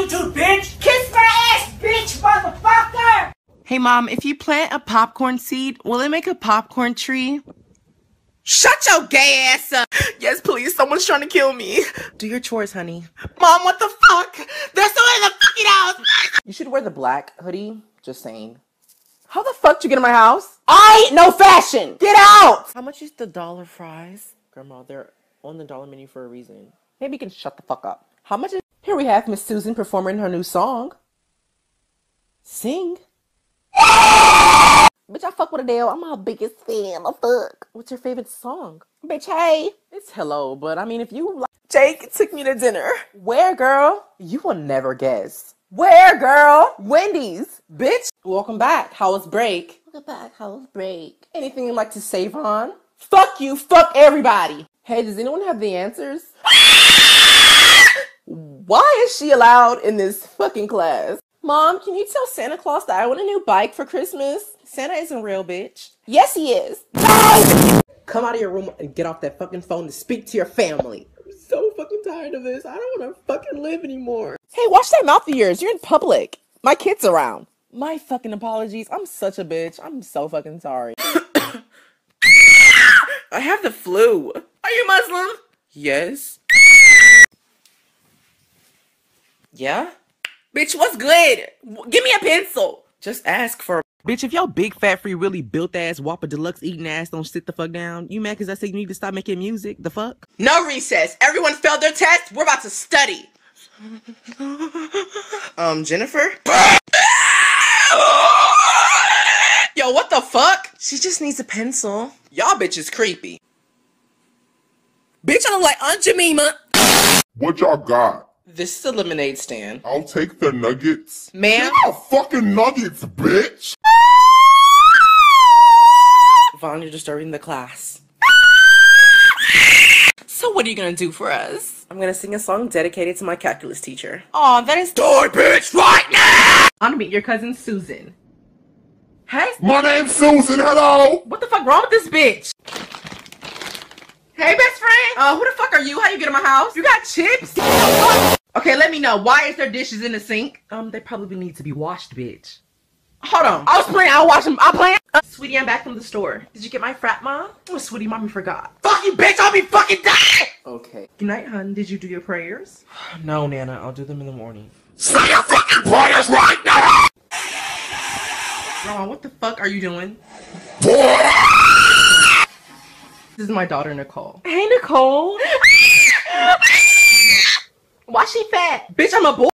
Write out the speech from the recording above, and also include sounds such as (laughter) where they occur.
YouTube, bitch! Kiss my ass, bitch, motherfucker! Hey mom, if you plant a popcorn seed, will it make a popcorn tree? Shut your gay ass up. Yes, please. Someone's trying to kill me. Do your chores, honey. Mom, what the fuck? They're still in the fucking house. You should wear the black hoodie. Just saying. How the fuck did you get in my house? I ain't no fashion. Get out. How much is the dollar fries? Grandma, they're on the dollar menu for a reason. Maybe you can shut the fuck up. How much is... Here we have Miss Susan performing her new song. Sing. Bitch, I fuck with Adele. I'm her biggest fan. The fuck. What's your favorite song? Bitch, hey. It's hello, but I mean, if you like. Jake took me to dinner. Where, girl? You will never guess. Where, girl? Wendy's. Bitch, welcome back. How was break? Welcome back. How was break? Anything you'd like to save on? Fuck you. Fuck everybody. Hey, does anyone have the answers? Why is she allowed in this fucking class? Mom, can you tell Santa Claus that I want a new bike for Christmas? Santa isn't real, bitch. Yes, he is. Come out of your room and get off that fucking phone to speak to your family. I'm so fucking tired of this. I don't want to fucking live anymore. Hey, watch that mouth of yours. You're in public. My kid's around. My fucking apologies. I'm such a bitch. I'm so fucking sorry. (coughs) I have the flu. Are you Muslim? Yes. Yeah? Bitch, what's good? Give me a pencil. Just ask for Bitch, if your big fat free really built ass Whopper Deluxe eating ass don't sit the fuck down, you mad cause I said you need to stop making music? The fuck? No recess. Everyone failed their test. We're about to study. (laughs) um, Jennifer? (laughs) Yo, what the fuck? She just needs a pencil. Y'all bitch bitches creepy. Bitch, I'm like Aunt Jemima. What y'all got? This is a lemonade stand. I'll take the nuggets. Ma'am? Give me the fucking nuggets, bitch! Vaughn, you're disturbing the class. So what are you gonna do for us? I'm gonna sing a song dedicated to my calculus teacher. Aw, that is- Die, bitch, right now! I'm gonna meet your cousin Susan. Hey? My name's Susan, hello! What the fuck wrong with this bitch? Hey, best friend! Uh, who the fuck are you? How you get in my house? You got chips? Okay, let me know. Why is there dishes in the sink? Um, they probably need to be washed, bitch. Hold on. I was playing. I'll wash them. I'll play. Uh, sweetie, I'm back from the store. Did you get my frat mom? Oh, sweetie, mommy forgot. Fuck you, bitch! I'll be fucking dying! Okay. Good night, hun. Did you do your prayers? (sighs) no, Nana. I'll do them in the morning. Say your fucking prayers right now! Grandma, what the fuck are you doing? This is my daughter, Nicole. Hey, Nicole. (laughs) Why she fat? Bitch, I'm a boy.